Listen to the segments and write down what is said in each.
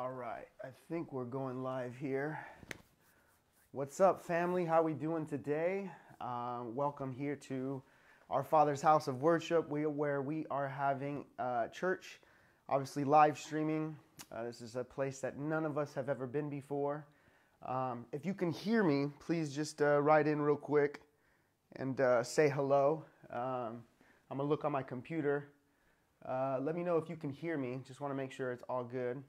All right, I think we're going live here. What's up, family? How we doing today? Uh, welcome here to our Father's house of worship, where we are having uh, church, obviously live streaming. Uh, this is a place that none of us have ever been before. Um, if you can hear me, please just uh, write in real quick and uh, say hello. Um, I'm gonna look on my computer. Uh, let me know if you can hear me. Just want to make sure it's all good.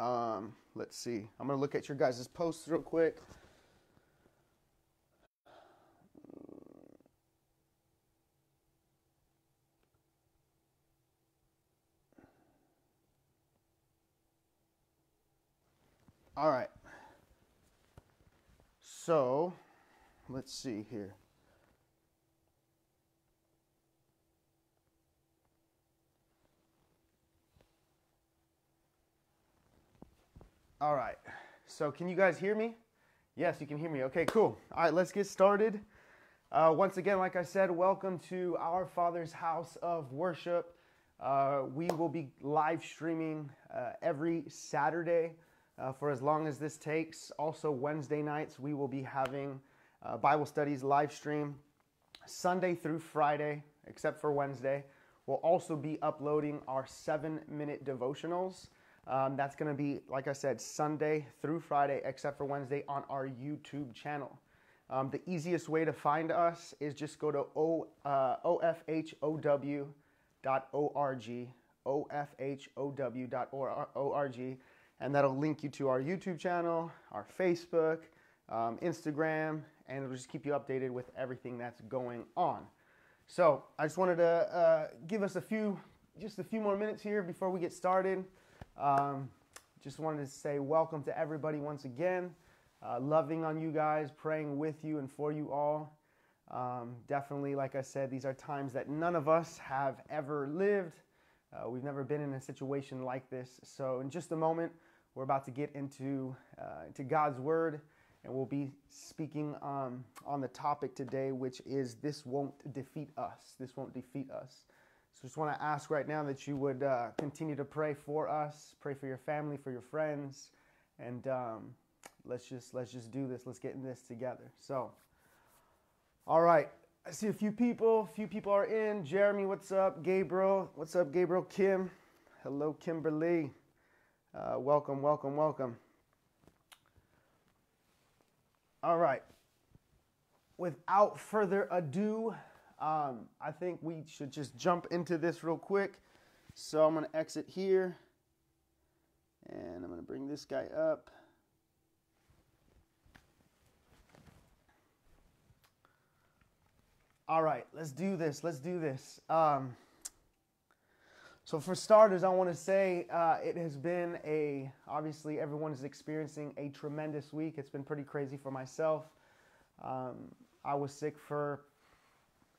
Um, let's see. I'm gonna look at your guys' posts real quick. All right. So, let's see here. All right. So, can you guys hear me? Yes, you can hear me. Okay, cool. All right, let's get started. Uh, once again, like I said, welcome to our Father's house of worship. Uh, we will be live streaming uh, every Saturday uh, for as long as this takes. Also, Wednesday nights, we will be having uh, Bible studies live stream Sunday through Friday, except for Wednesday. We'll also be uploading our seven minute devotionals. Um, that's going to be, like I said, Sunday through Friday, except for Wednesday, on our YouTube channel. Um, the easiest way to find us is just go to o, uh, ofhow.org, ofhow.org, and that'll link you to our YouTube channel, our Facebook, um, Instagram, and it'll just keep you updated with everything that's going on. So I just wanted to uh, give us a few, just a few more minutes here before we get started. Um, just wanted to say welcome to everybody once again. Uh, loving on you guys, praying with you and for you all. Um, definitely, like I said, these are times that none of us have ever lived. Uh, we've never been in a situation like this. So, in just a moment, we're about to get into uh, to God's word, and we'll be speaking um, on the topic today, which is "This won't defeat us." This won't defeat us. So just want to ask right now that you would uh, continue to pray for us, pray for your family, for your friends, and um, let's just let's just do this. Let's get in this together. So, all right. I see a few people. A few people are in. Jeremy, what's up? Gabriel, what's up? Gabriel, Kim, hello, Kimberly. Uh, welcome, welcome, welcome. All right. Without further ado, um, I think we should just jump into this real quick. So I'm going to exit here. And I'm going to bring this guy up. All right, let's do this. Let's do this. Um, so for starters, I want to say uh, it has been a obviously everyone is experiencing a tremendous week. It's been pretty crazy for myself. Um, I was sick for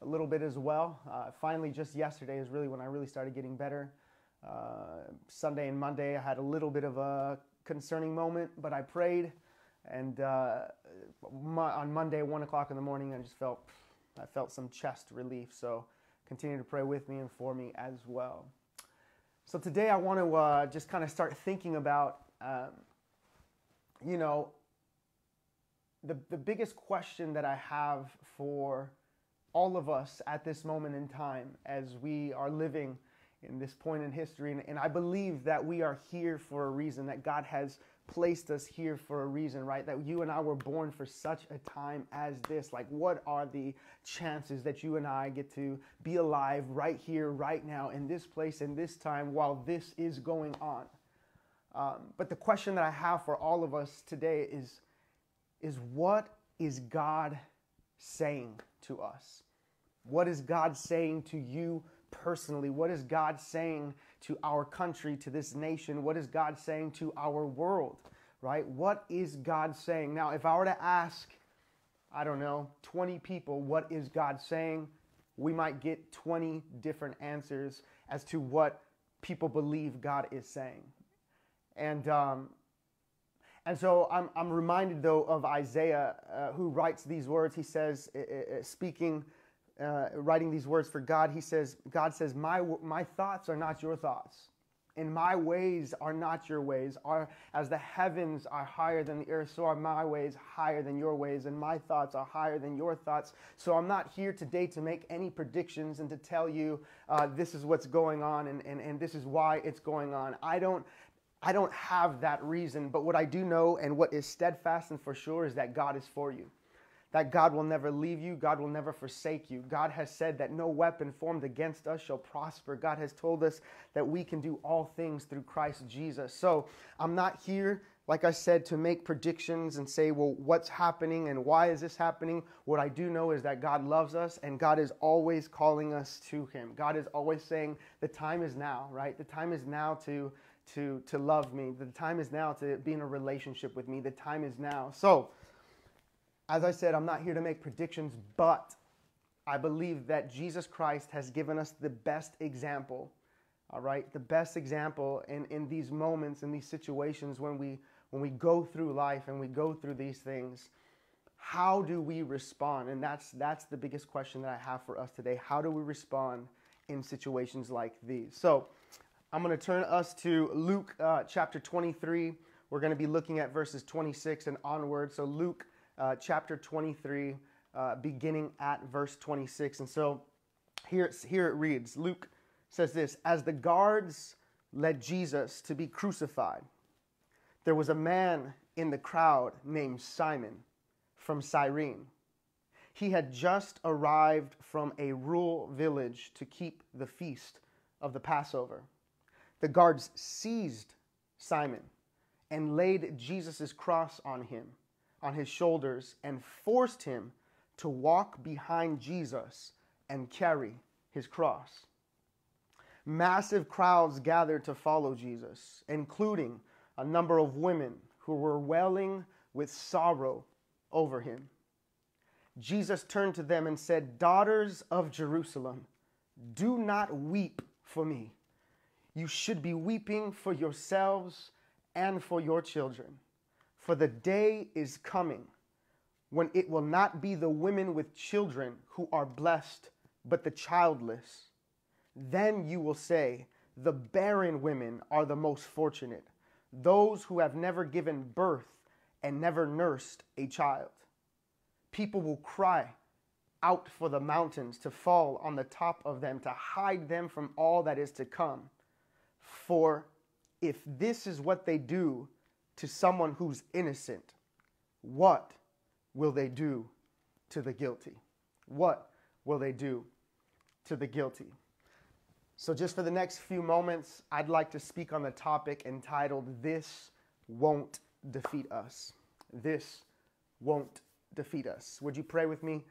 a little bit as well. Uh, finally, just yesterday is really when I really started getting better. Uh, Sunday and Monday, I had a little bit of a concerning moment, but I prayed, and uh, on Monday, one o'clock in the morning, I just felt I felt some chest relief. So continue to pray with me and for me as well. So today, I want to uh, just kind of start thinking about, um, you know, the the biggest question that I have for all of us at this moment in time as we are living in this point in history. And, and, I believe that we are here for a reason, that God has placed us here for a reason, right? That you and I were born for such a time as this. Like, what are the chances that you and I get to be alive right here, right now, in this place, in this time, while this is going on? Um, but the question that I have for all of us today is, is what is God saying to us? What is God saying to you personally? What is God saying to our country, to this nation? What is God saying to our world? Right? What is God saying? Now, if I were to ask, I don't know, 20 people, what is God saying? We might get 20 different answers as to what people believe God is saying. And, um, and so I'm, I'm reminded, though, of Isaiah, uh, who writes these words. He says, uh, speaking uh, writing these words for God, he says, God says, my, my thoughts are not your thoughts, And my ways are not your ways. Are as the heavens are higher than the earth, so are my ways higher than your ways, and my thoughts are higher than your thoughts. So I'm not here today to make any predictions and to tell you uh, this is what's going on and, and, and this is why it's going on. I don't I don't have that reason, but what I do know and what is steadfast and for sure is that God is for you that God will never leave you, God will never forsake you. God has said that no weapon formed against us shall prosper. God has told us that we can do all things through Christ Jesus. So I'm not here, like I said, to make predictions and say, well, what's happening and why is this happening? What I do know is that God loves us and God is always calling us to Him. God is always saying, the time is now, right? The time is now to. To, to love me. The time is now to be in a relationship with me. The time is now. So, as I said, I'm not here to make predictions, but I believe that Jesus Christ has given us the best example, all right? The best example in, in these moments, in these situations when we, when we go through life and we go through these things. How do we respond? And that's, that's the biggest question that I have for us today. How do we respond in situations like these? So I'm going to turn us to Luke uh, chapter 23. We're going to be looking at verses 26 and onward. So, Luke uh, chapter 23, uh, beginning at verse 26. And so here, here it reads Luke says this As the guards led Jesus to be crucified, there was a man in the crowd named Simon from Cyrene. He had just arrived from a rural village to keep the feast of the Passover. The guards seized Simon and laid Jesus' cross on him on his shoulders and forced him to walk behind Jesus and carry his cross. Massive crowds gathered to follow Jesus, including a number of women who were wailing with sorrow over him. Jesus turned to them and said, Daughters of Jerusalem, do not weep for me. You should be weeping for yourselves and for your children. For the day is coming when it will not be the women with children who are blessed, but the childless. Then you will say, The barren women are the most fortunate, those who have never given birth and never nursed a child. People will cry out for the mountains to fall on the top of them, to hide them from all that is to come. For if this is what they do, to someone who's innocent, what will they do to the guilty? What will they do to the guilty? So, just for the next few moments, I'd like to speak on the topic entitled This Won't Defeat Us. This won't defeat us. Would you pray with me?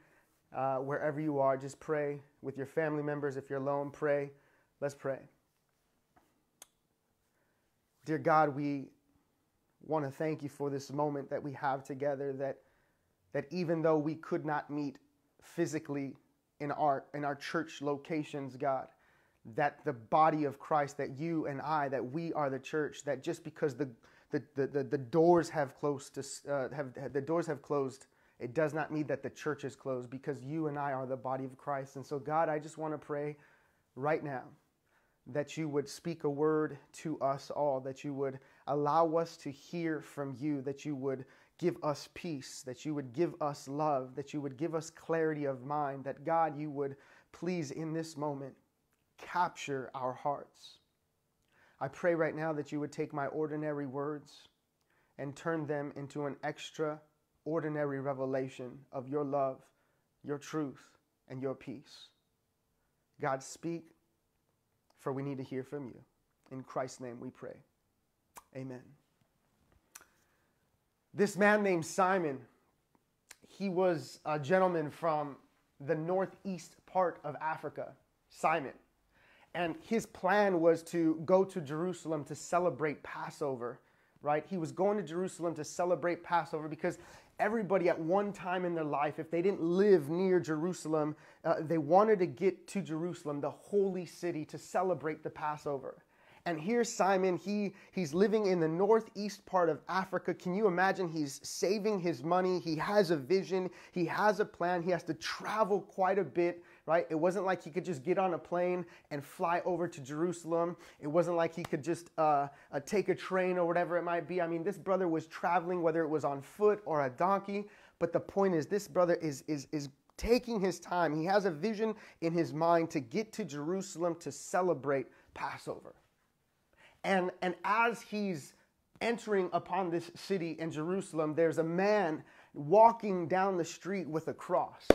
Uh, wherever you are, just pray with your family members. If you're alone, pray. Let's pray. Dear God, we want to thank you for this moment that we have together that that even though we could not meet physically in our in our church locations god that the body of christ that you and i that we are the church that just because the the, the, the, doors have closed to, uh, have the doors have closed it does not mean that the church is closed because you and i are the body of christ. And so god i just want to pray right now that you would speak a word to us all, that you would allow us to hear from you, that you would give us peace, that you would give us love, that you would give us clarity of mind, that God, you would please in this moment capture our hearts. I pray right now that you would take my ordinary words and turn them into an extraordinary revelation of your love, your truth, and your peace. God, speak for we need to hear from you. In Christ's name we pray. Amen. This man named Simon, he was a gentleman from the northeast part of Africa, Simon. And his plan was to go to Jerusalem to celebrate Passover, right? He was going to Jerusalem to celebrate Passover because everybody at one time in their life, if they didn't live near Jerusalem, uh, they wanted to get to Jerusalem, the holy city, to celebrate the Passover. And here's Simon, he, he's living in the northeast part of Africa. Can you imagine? He's saving his money. He has a vision. He has a plan. He has to travel quite a bit, right? It wasn't like he could just get on a plane and fly over to Jerusalem. It wasn't like he could just uh, uh, take a train or whatever it might be. I mean, this brother was traveling, whether it was on foot or a donkey. But the point is, this brother is, is, is taking his time. He has a vision in his mind to get to Jerusalem to celebrate Passover. And, and as he's entering upon this city in Jerusalem, there's a man walking down the street with a cross.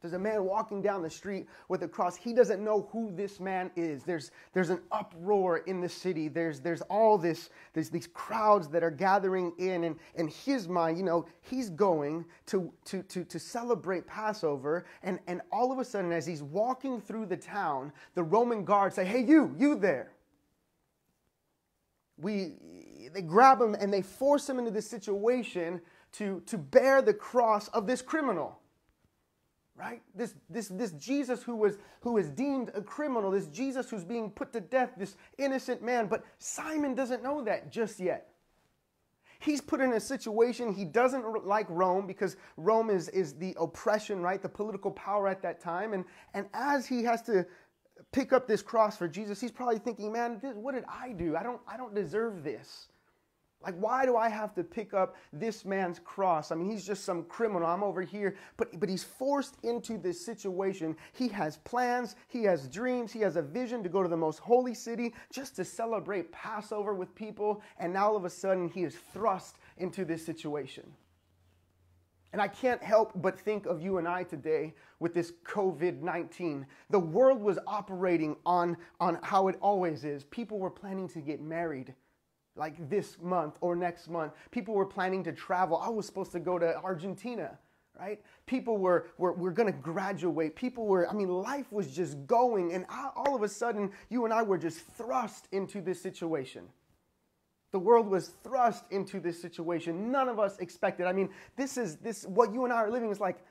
There's a man walking down the street with a cross. He doesn't know who this man is. There's, there's an uproar in the city. There's, there's all this, there's these crowds that are gathering in. And in his mind, you know, he's going to, to, to, to celebrate Passover. And, and all of a sudden, as he's walking through the town, the Roman guards say, Hey, you, you there we, they grab him and they force him into this situation to, to bear the cross of this criminal right? This, this, this jesus who was who is deemed a criminal this jesus who's being put to death this innocent man. But simon doesn't know that just yet. He's put in a situation he doesn't like rome because rome is, is the oppression right? The political power at that time. And, and as he has to pick up this cross for Jesus, he's probably thinking, man, this, what did I do? I don't, I don't deserve this. Like, why do I have to pick up this man's cross? I mean, he's just some criminal. I'm over here. But, but he's forced into this situation. He has plans, he has dreams, he has a vision to go to the most holy city just to celebrate Passover with people. And now all of a sudden, he is thrust into this situation. And I can't help but think of you and I today with this COVID 19. The world was operating on, on how it always is. People were planning to get married like this month or next month. People were planning to travel. I was supposed to go to Argentina, right? People were, were, were going to graduate. People were, I mean, life was just going. And all of a sudden, you and I were just thrust into this situation. The world was thrust into this situation. None of us expected. I mean, this is this what you and I are living is like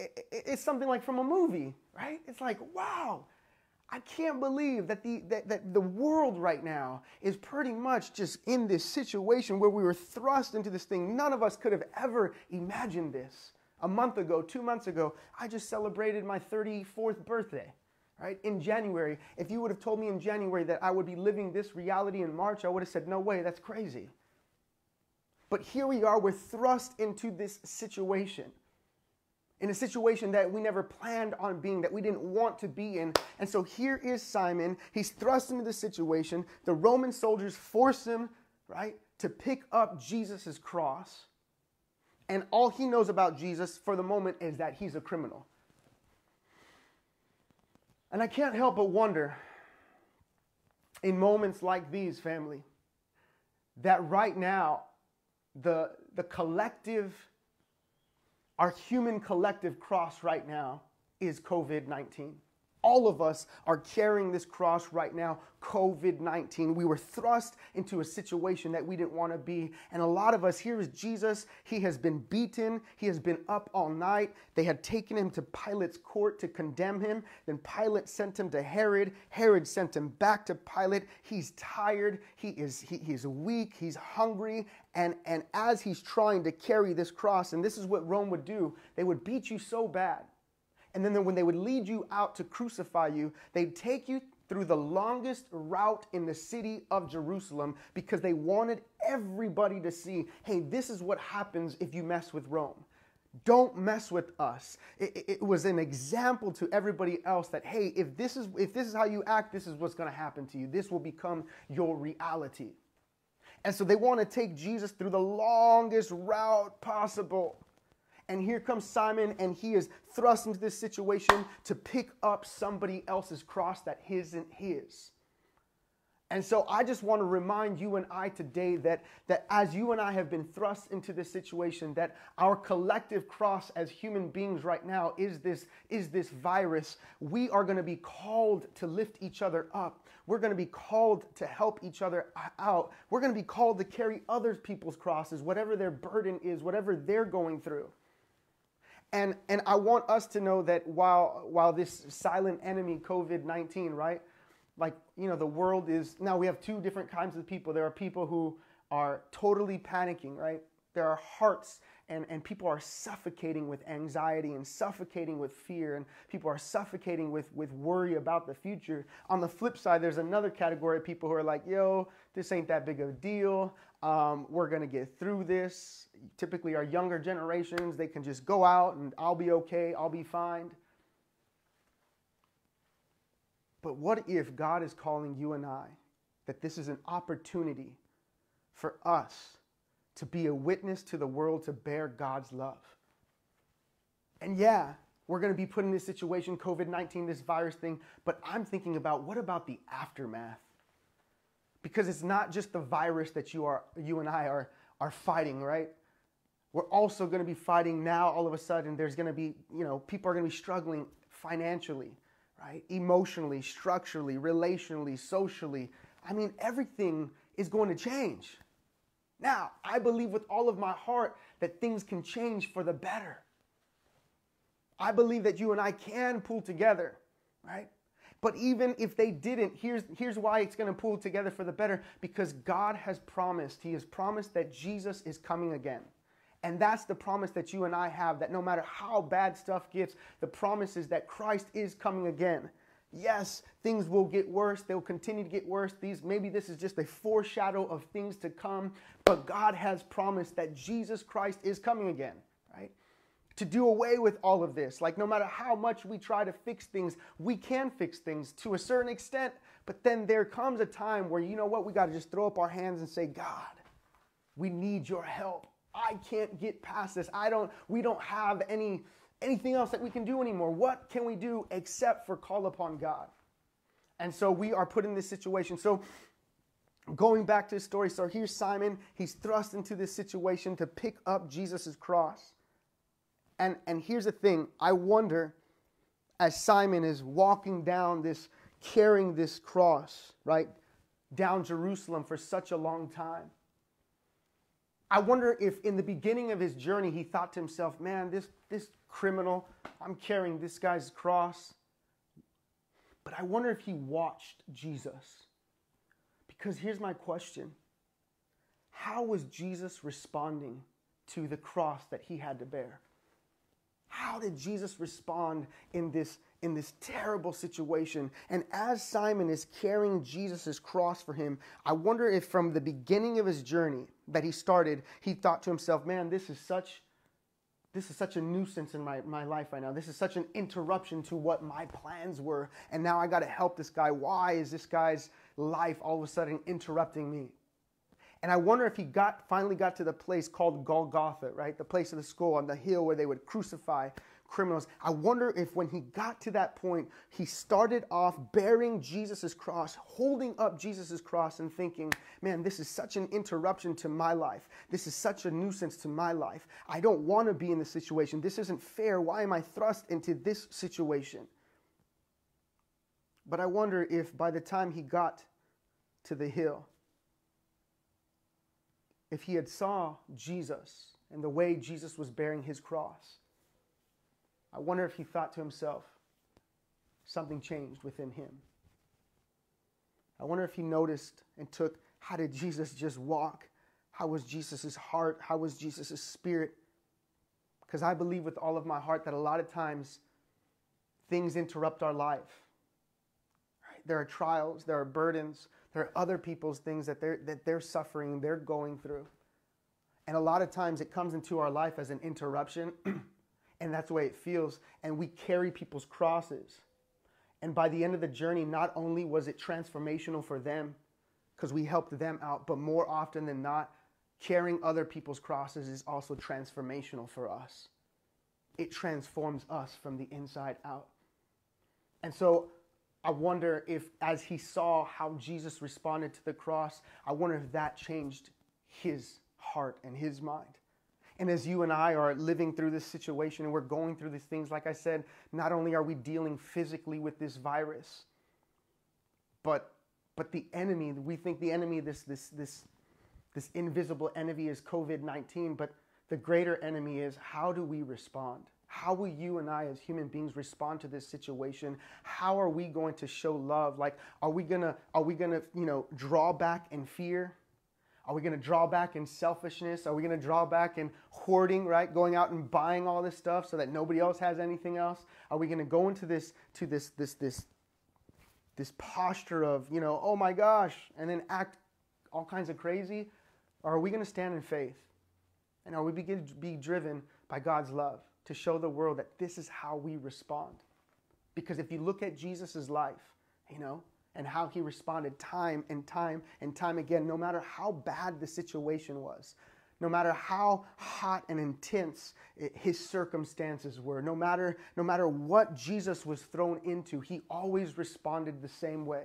it's something like from a movie, right? It's like, wow, I can't believe that the that, that the world right now is pretty much just in this situation where we were thrust into this thing. None of us could have ever imagined this. A month ago, two months ago, I just celebrated my 34th birthday right? In January, if you would have told me in January that I would be living this reality in March, I would have said, no way, that's crazy. But here we are, we're thrust into this situation. In a situation that we never planned on being, that we didn't want to be in. And so here is Simon. He's thrust into the situation. The Roman soldiers force him, right, to pick up Jesus' cross. And all he knows about Jesus for the moment is that he's a criminal. And I can't help but wonder in moments like these, family, that right now, the, the collective, our human collective cross right now is COVID 19. All of us are carrying this cross right now, COVID 19. We were thrust into a situation that we didn't want to be. And a lot of us, here is Jesus. He has been beaten, he has been up all night. They had taken him to Pilate's court to condemn him. Then Pilate sent him to Herod. Herod sent him back to Pilate. He's tired, he is, he, he's weak, he's hungry. And, and as he's trying to carry this cross, and this is what Rome would do, they would beat you so bad and then when they would lead you out to crucify you, they'd take you through the longest route in the city of Jerusalem because they wanted everybody to see hey, this is what happens if you mess with Rome. Don't mess with us. It, it, was an example to everybody else that hey, if this is if this is how you act, this is what's going to happen to you. This will become your reality. And so they want to take Jesus through the longest route possible. And here comes Simon, and he is thrust into this situation to pick up somebody else's cross that isn't his. And so I just want to remind you and I today that, that as you and I have been thrust into this situation, that our collective cross as human beings right now is this, is this virus. We are going to be called to lift each other up. We're going to be called to help each other out. We're going to be called to carry other people's crosses, whatever their burden is, whatever they're going through. And, and I want us to know that while, while this silent enemy, COVID 19, right, like you know the world is now we have two different kinds of people. There are people who are totally panicking right? There are hearts and, and people are suffocating with anxiety and suffocating with fear and people are suffocating with, with worry about the future. On the flip side there's another category of people who are like yo this ain't that big of a deal um, we're going to get through this typically our younger generations they can just go out and i'll be okay i'll be fine but what if god is calling you and i that this is an opportunity for us to be a witness to the world to bear God's love. And yeah, we're going to be put in this situation, COVID 19, this virus thing, but I'm thinking about what about the aftermath? Because it's not just the virus that you, are, you and I are, are fighting, right? We're also going to be fighting now, all of a sudden, there's going to be, you know, people are going to be struggling financially, right? Emotionally, structurally, relationally, socially. I mean, everything is going to change. Now, I believe with all of my heart that things can change for the better. I believe that you and I can pull together, right? But even if they didn't, here's, here's why it's going to pull together for the better because God has promised, He has promised that Jesus is coming again. And that's the promise that you and I have that no matter how bad stuff gets, the promise is that Christ is coming again. Yes, things will get worse. They'll continue to get worse. These maybe this is just a foreshadow of things to come, but God has promised that Jesus Christ is coming again? To do away with all of this. Like no matter how much we try to fix things, we can fix things to a certain extent, but then there comes a time where you know what, we got to just throw up our hands and say, "God, we need your help. I can't get past this. I don't we don't have any anything else that we can do anymore. What can we do except for call upon God? And so we are put in this situation. So going back to the story, so here's Simon. He's thrust into this situation to pick up Jesus' cross. And, and here's the thing I wonder as Simon is walking down this, carrying this cross, right, down Jerusalem for such a long time. I wonder if in the beginning of his journey he thought to himself, man, this, this criminal, I'm carrying this guy's cross. But I wonder if he watched Jesus. Because here's my question How was Jesus responding to the cross that he had to bear? How did Jesus respond in this, in this terrible situation? And as Simon is carrying Jesus' cross for him, I wonder if from the beginning of his journey that he started, he thought to himself, man, this is such this is such a nuisance in my, my life right now. This is such an interruption to what my plans were. And now I got to help this guy. Why is this guy's life all of a sudden interrupting me? And I wonder if he got finally got to the place called Golgotha, right? The place of the skull on the hill where they would crucify criminals. I wonder if when he got to that point, he started off bearing Jesus' cross, holding up Jesus' cross, and thinking, man, this is such an interruption to my life. This is such a nuisance to my life. I don't want to be in this situation. This isn't fair. Why am I thrust into this situation? But I wonder if by the time he got to the hill, if he had saw Jesus and the way Jesus was bearing his cross, I wonder if he thought to himself, something changed within him. I wonder if he noticed and took, how did Jesus just walk? How was Jesus' heart? How was Jesus' spirit? Because I believe with all of my heart that a lot of times things interrupt our life. Right? There are trials, there are burdens, there are other people's things that they're, that they're suffering, they're going through. And a lot of times it comes into our life as an interruption. And that's the way it feels. And we carry people's crosses. And by the end of the journey, not only was it transformational for them, because we helped them out, but more often than not, carrying other people's crosses is also transformational for us. It transforms us from the inside out. And so I wonder if, as he saw how Jesus responded to the cross, I wonder if that changed his heart and his mind. And as you and I are living through this situation and we're going through these things, like I said, not only are we dealing physically with this virus, but but the enemy, we think the enemy, this this this this invisible enemy is COVID-19, but the greater enemy is how do we respond? How will you and I, as human beings, respond to this situation? How are we going to show love? Like, are we gonna, are we gonna, you know, draw back in fear? Are we gonna draw back in selfishness? Are we gonna draw back in hoarding, right? Going out and buying all this stuff so that nobody else has anything else? Are we gonna go into this, to this, this, this, this posture of, you know, oh my gosh, and then act all kinds of crazy? Or are we gonna stand in faith? And are we begin to be driven by God's love? To show the world that this is how we respond. Because if you look at Jesus' life, you know, and how he responded time and time and time again, no matter how bad the situation was, no matter how hot and intense his circumstances were, no matter, no matter what Jesus was thrown into, he always responded the same way.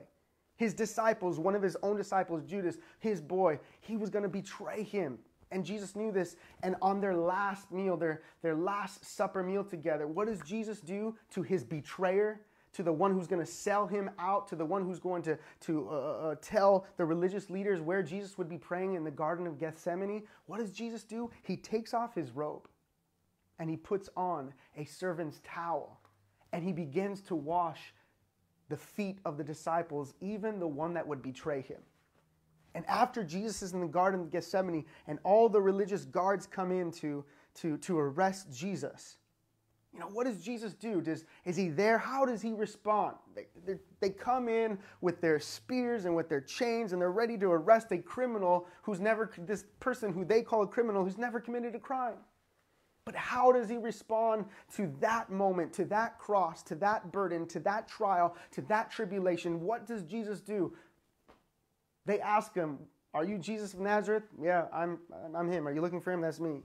His disciples, one of his own disciples, Judas, his boy, he was going to betray him. And Jesus knew this. And on their last meal, their, their last supper meal together, what does Jesus do to his betrayer? To the one who's going to sell him out, to the one who's going to, to uh, uh, tell the religious leaders where Jesus would be praying in the Garden of Gethsemane. What does Jesus do? He takes off his robe and he puts on a servant's towel and he begins to wash the feet of the disciples, even the one that would betray him. And after Jesus is in the Garden of Gethsemane and all the religious guards come in to, to, to arrest Jesus, you know, what does Jesus do? Does, is he there? How does he respond? They, they, they come in with their spears and with their chains and they're ready to arrest a criminal who's never, this person who they call a criminal who's never committed a crime. But how does he respond to that moment, to that cross, to that burden, to that trial, to that tribulation? What does Jesus do? They ask him, Are you Jesus of Nazareth? Yeah, I'm, I'm him. Are you looking for him? That's me.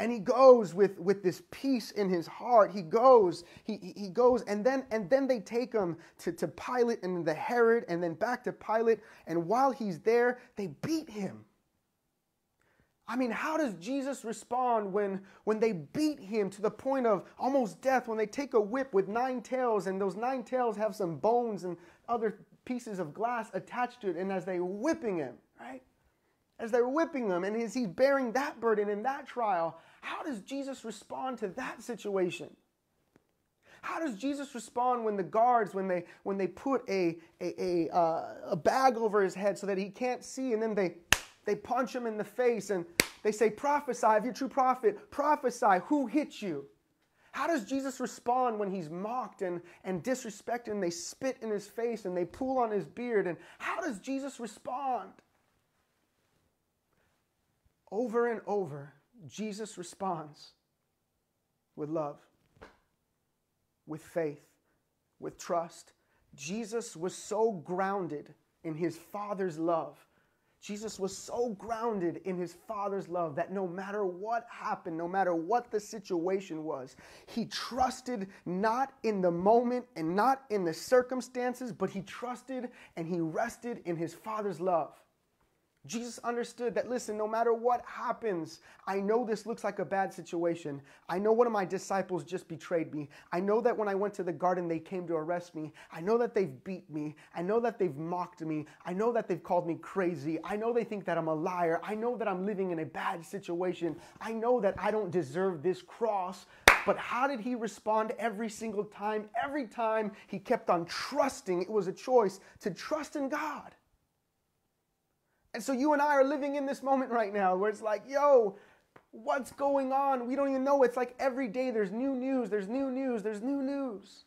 And he goes with, with this peace in his heart. He goes, he, he goes, and then and then they take him to, to Pilate and the Herod, and then back to Pilate. And while he's there, they beat him. I mean, how does Jesus respond when, when they beat him to the point of almost death, when they take a whip with nine tails, and those nine tails have some bones and other pieces of glass attached to it, and as they're whipping him, right? As they're whipping him, and as he's bearing that burden in that trial, how does Jesus respond to that situation? How does Jesus respond when the guards, when they when they put a a, a, uh, a bag over his head so that he can't see, and then they they punch him in the face and they say, "Prophesy, if you're a true prophet, prophesy. Who hit you?" How does Jesus respond when he's mocked and, and disrespected and they spit in his face and they pull on his beard? And how does Jesus respond? Over and over, Jesus responds with love, with faith, with trust. Jesus was so grounded in his Father's love Jesus was so grounded in his Father's love that no matter what happened, no matter what the situation was, he trusted not in the moment and not in the circumstances, but he trusted and he rested in his Father's love. Jesus understood that, listen, no matter what happens, I know this looks like a bad situation. I know one of my disciples just betrayed me. I know that when I went to the garden, they came to arrest me. I know that they've beat me. I know that they've mocked me. I know that they've called me crazy. I know they think that I'm a liar. I know that I'm living in a bad situation. I know that I don't deserve this cross. But how did he respond every single time? Every time he kept on trusting. It was a choice to trust in God. And so you and I are living in this moment right now where it's like, yo, what's going on? We don't even know. It's like every day there's new news, there's new news, there's new news.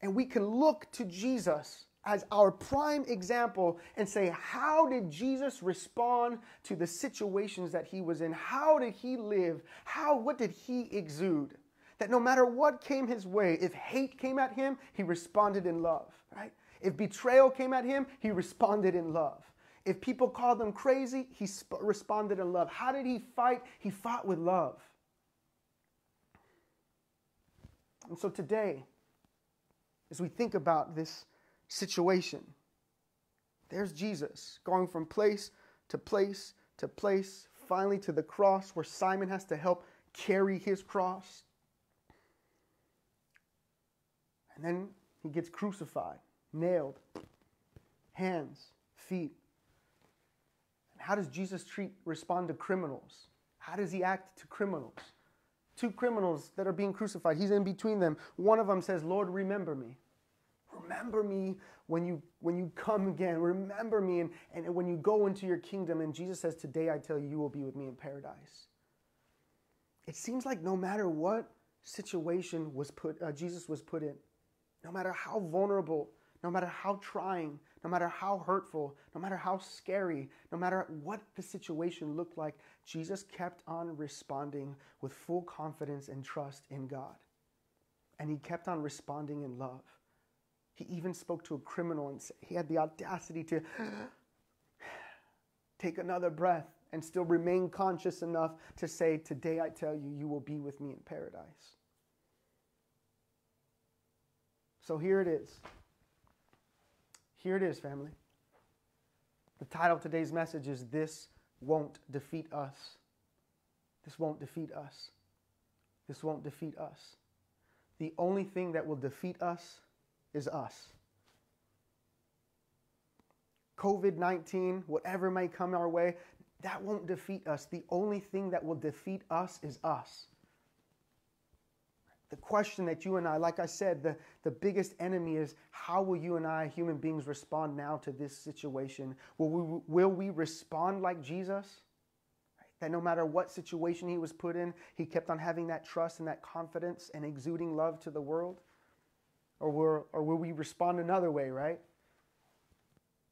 And we can look to Jesus as our prime example and say, how did Jesus respond to the situations that he was in? How did he live? How, what did he exude? That no matter what came his way, if hate came at him, he responded in love, right? If betrayal came at him, he responded in love. If people called him crazy, he sp- responded in love. How did he fight? He fought with love. And so today, as we think about this situation, there's Jesus going from place to place to place, finally to the cross where Simon has to help carry his cross. And then he gets crucified nailed, hands, feet. And how does Jesus treat respond to criminals? How does he act to criminals? two criminals that are being crucified. He's in between them. One of them says, Lord, remember me. Remember me when you when you come again. Remember me and, and when you go into your kingdom. And Jesus says, Today I tell you, you will be with me in paradise. It seems like no matter what situation was put, uh, Jesus was put in, no matter how vulnerable, no matter how trying, no matter how hurtful, no matter how scary, no matter what the situation looked like, Jesus kept on responding with full confidence and trust in God. And he kept on responding in love. He even spoke to a criminal and he had the audacity to take another breath and still remain conscious enough to say, Today I tell you, you will be with me in paradise. So here it is. Here it is, family. The title of today's message is This Won't Defeat Us. This won't defeat us. This won't defeat us. The only thing that will defeat us is us. COVID 19, whatever may come our way, that won't defeat us. The only thing that will defeat us is us the question that you and I, like I said, the, the biggest enemy is how will you and I, human beings, respond now to this situation? Will we, will we respond like Jesus? That no matter what situation he was put in, he kept on having that trust and that confidence and exuding love to the world? Or will, or will we respond another way, right?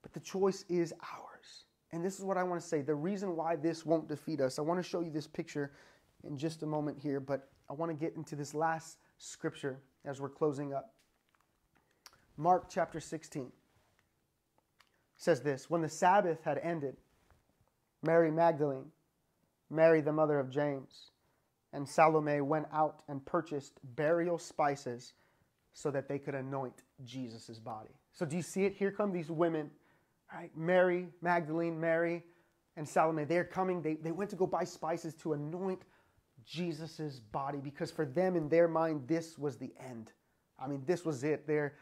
But the choice is ours. And this is what I want to say. The reason why this won't defeat us, I want to show you this picture in just a moment here, but I want to get into this last scripture as we're closing up. Mark chapter 16 says this When the Sabbath had ended, Mary Magdalene, Mary the mother of James, and Salome went out and purchased burial spices so that they could anoint Jesus' body. So do you see it? Here come these women, right? Mary, Magdalene, Mary, and Salome. They're coming. They, they went to go buy spices to anoint Jesus' body because for them in their mind, this was the end. I mean, this was it. There,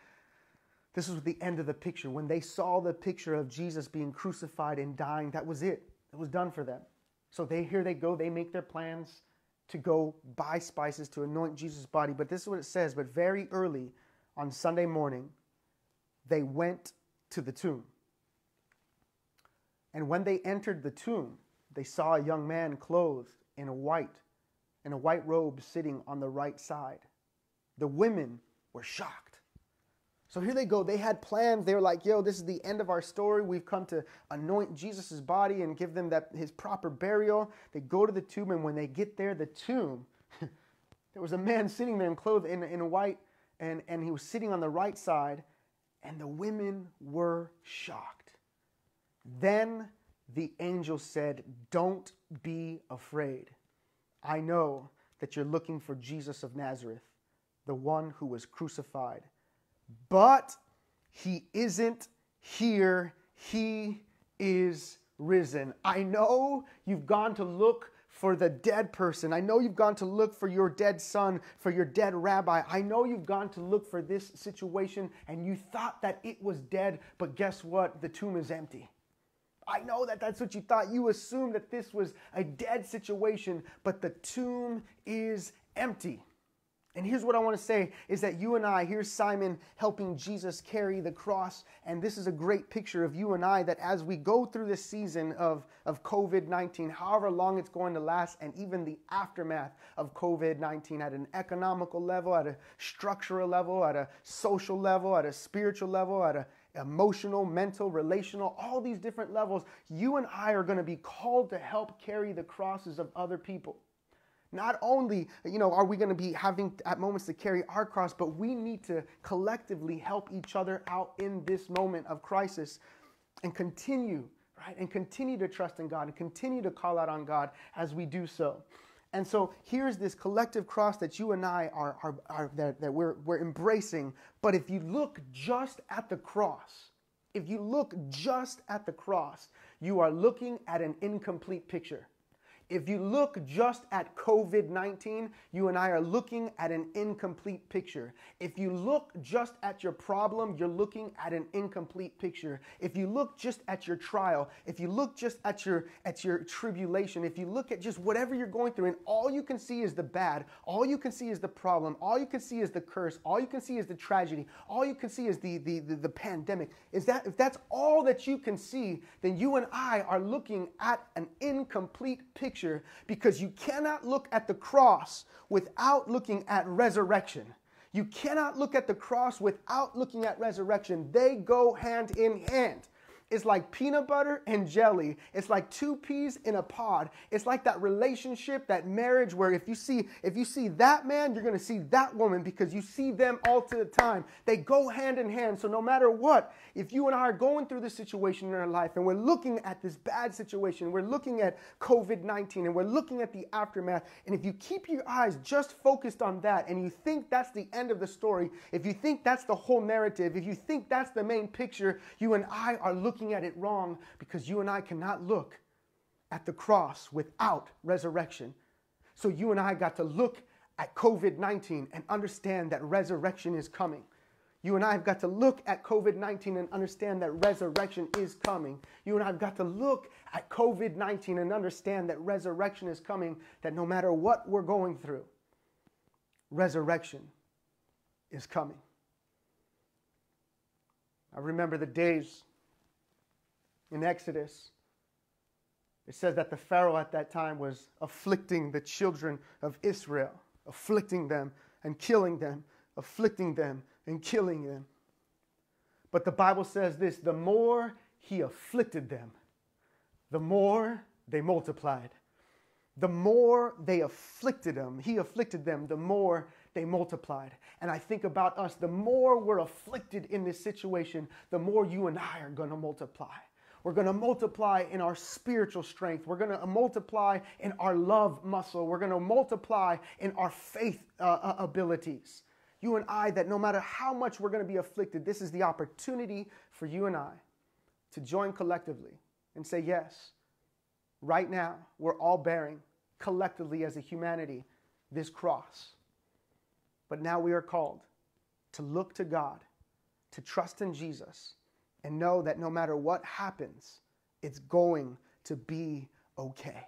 this was the end of the picture. When they saw the picture of Jesus being crucified and dying, that was it. It was done for them. So they here they go. They make their plans to go buy spices to anoint Jesus' body. But this is what it says. But very early on Sunday morning, they went to the tomb. And when they entered the tomb, they saw a young man clothed in a white in a white robe sitting on the right side. The women were shocked. So here they go. They had plans. They were like, yo, this is the end of our story. We've come to anoint Jesus' body and give them that his proper burial. They go to the tomb, and when they get there, the tomb, there was a man sitting there in clothed in, in white, and, and he was sitting on the right side, and the women were shocked. Then the angel said, Don't be afraid. I know that you're looking for Jesus of Nazareth, the one who was crucified. But he isn't here, he is risen. I know you've gone to look for the dead person. I know you've gone to look for your dead son, for your dead rabbi. I know you've gone to look for this situation and you thought that it was dead, but guess what? The tomb is empty. I know that that's what you thought. You assumed that this was a dead situation, but the tomb is empty. And here's what I want to say is that you and I, here's Simon helping Jesus carry the cross. And this is a great picture of you and I that as we go through this season of, of COVID 19, however long it's going to last, and even the aftermath of COVID 19 at an economical level, at a structural level, at a social level, at a spiritual level, at a emotional, mental, relational, all these different levels, you and I are going to be called to help carry the crosses of other people. Not only, you know, are we going to be having at moments to carry our cross, but we need to collectively help each other out in this moment of crisis and continue, right? And continue to trust in God and continue to call out on God as we do so. And so here's this collective cross that you and I are, are, are that, that we're, we're embracing. But if you look just at the cross, if you look just at the cross, you are looking at an incomplete picture. If you look just at COVID 19, you and I are looking at an incomplete picture. If you look just at your problem, you're looking at an incomplete picture. If you look just at your trial, if you look just at your at your tribulation, if you look at just whatever you're going through and all you can see is the bad, all you can see is the problem, all you can see is the curse, all you can see is the tragedy, all you can see is the the, the, the pandemic. Is that if that's all that you can see, then you and I are looking at an incomplete picture because you cannot look at the cross without looking at resurrection. You cannot look at the cross without looking at resurrection. They go hand in hand. It's like peanut butter and jelly. It's like two peas in a pod. It's like that relationship, that marriage where if you see if you see that man, you're going to see that woman because you see them all to the time. They go hand in hand. So no matter what, if you and I are going through this situation in our life and we're looking at this bad situation, we're looking at COVID-19 and we're looking at the aftermath, and if you keep your eyes just focused on that and you think that's the end of the story, if you think that's the whole narrative, if you think that's the main picture, you and I are looking looking at it wrong because you and I cannot look at the cross without resurrection. So you and I got to look at COVID 19 and understand that resurrection is coming. You and I have got to look at COVID 19 and understand that resurrection is coming. You and I have got to look at COVID 19 and understand that resurrection is coming, that no matter what we're going through, resurrection is coming. I remember the days in Exodus, it says that the Pharaoh at that time was afflicting the children of Israel, afflicting them and killing them, afflicting them and killing them. But the Bible says this the more he afflicted them, the more they multiplied. The more they afflicted them, he afflicted them, the more they multiplied. And I think about us, the more we're afflicted in this situation, the more you and I are going to multiply. We're going to multiply in our spiritual strength. We're going to multiply in our love muscle. We're going to multiply in our faith uh, uh, abilities. You and I, that no matter how much we're going to be afflicted, this is the opportunity for you and I to join collectively and say, Yes, right now, we're all bearing collectively as a humanity this cross. But now we are called to look to God, to trust in Jesus and know that no matter what happens, it's going to be okay.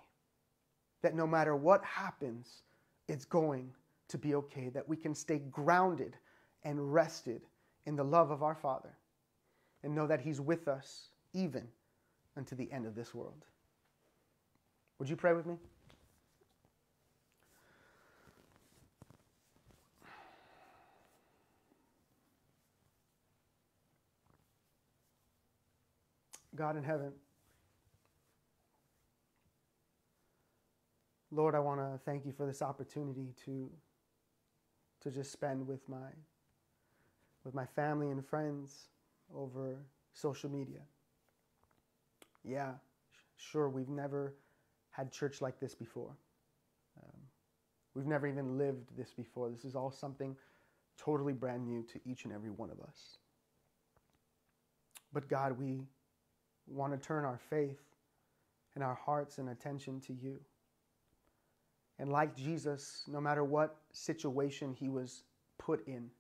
That no matter what happens, it's going to be okay. That we can stay grounded and rested in the love of our Father and know that He's with us even unto the end of this world. Would you pray with me? God in heaven, Lord, I want to thank you for this opportunity to, to just spend with my, with my family and friends over social media. Yeah, sure, we've never had church like this before. Um, we've never even lived this before. This is all something totally brand new to each and every one of us. But God, we want to turn our faith and our hearts and attention to you. And like Jesus, no matter what situation he was put in,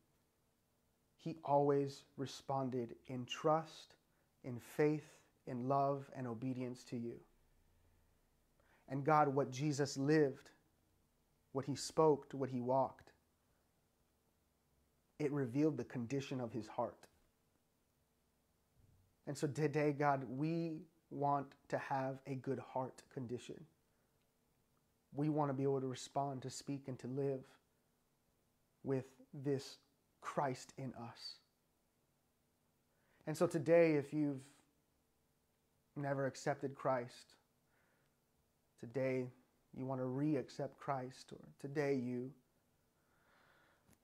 he always responded in trust, in faith, in love, and obedience to you. And God, what Jesus lived, what he spoke, what he walked, it revealed the condition of his heart. And so today, God, we want to have a good heart condition. We want to be able to respond, to speak, and to live with this Christ in us. And so today, if you've never accepted Christ, today you want to re-accept Christ, or today you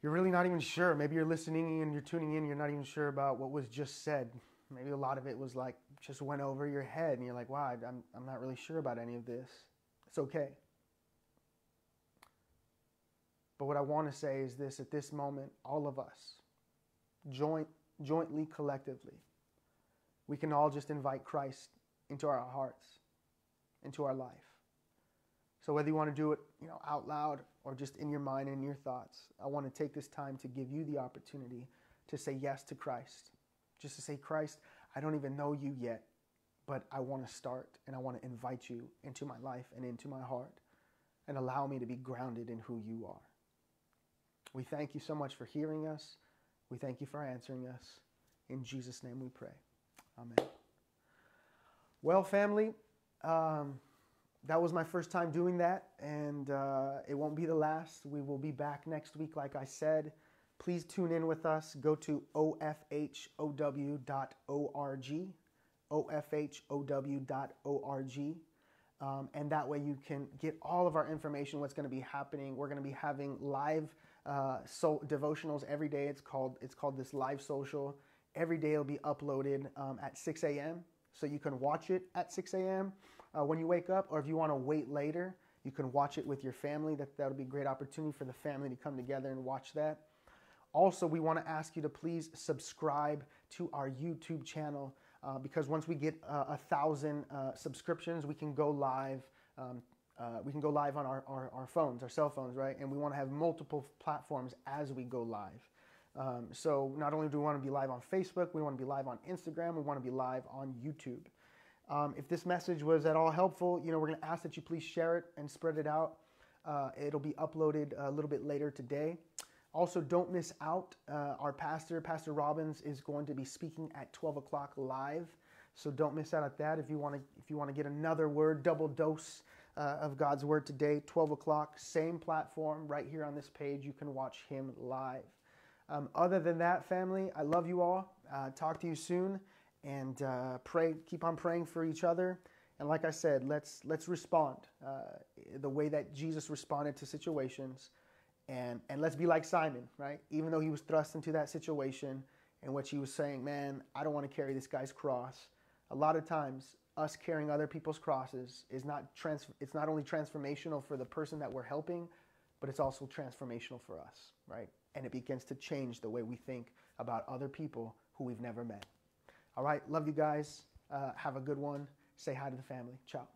you're really not even sure. Maybe you're listening and you're tuning in, you're not even sure about what was just said. Maybe a lot of it was like just went over your head and you're like, wow, I'm, I'm not really sure about any of this. It's okay. But what I want to say is this at this moment, all of us, joint, jointly, collectively, we can all just invite Christ into our hearts, into our life. So whether you want to do it, you know, out loud or just in your mind and your thoughts, I want to take this time to give you the opportunity to say yes to Christ. Just to say, Christ, I don't even know you yet, but I want to start and I want to invite you into my life and into my heart and allow me to be grounded in who you are. We thank you so much for hearing us. We thank you for answering us. In Jesus' name we pray. Amen. Well, family, um, that was my first time doing that, and uh, it won't be the last. We will be back next week, like I said. Please tune in with us. Go to ofhow.org, ofhow.org. Um, and that way you can get all of our information, what's going to be happening. We're going to be having live uh, so devotionals every day. It's called it's called this live social. Every day it'll be uploaded um, at 6 a.m. So you can watch it at 6 a.m. Uh, when you wake up, or if you want to wait later, you can watch it with your family. That that'll be a great opportunity for the family to come together and watch that. Also, we want to ask you to please subscribe to our YouTube channel. Uh, because once we get uh, a thousand uh, subscriptions, we can go live. Um, uh, we can go live on our, our, our, phones, our cell phones, right? And we want to have multiple platforms as we go live. Um, so not only do we want to be live on Facebook, we want to be live on Instagram, we want to be live on YouTube. Um, if this message was at all helpful, you know, we're going to ask that you please share it and spread it out. Uh, it'll be uploaded a little bit later today. Also, don't miss out. Uh, our pastor, Pastor Robbins, is going to be speaking at 12 o'clock live. So don't miss out at that. If you want to, if you want to get another word, double dose uh, of God's word today, 12 o'clock, same platform right here on this page. You can watch him live. Um, other than that, family, I love you all. Uh, talk to you soon, and uh, pray. Keep on praying for each other. And like I said, let's let's respond uh, the way that Jesus responded to situations and and let's be like Simon, right? Even though he was thrust into that situation and what he was saying, "Man, I don't want to carry this guy's cross." A lot of times, us carrying other people's crosses is not trans- it's not only transformational for the person that we're helping, but it's also transformational for us, right? And it begins to change the way we think about other people who we've never met. All right, love you guys. Uh, have a good one. Say hi to the family. Ciao.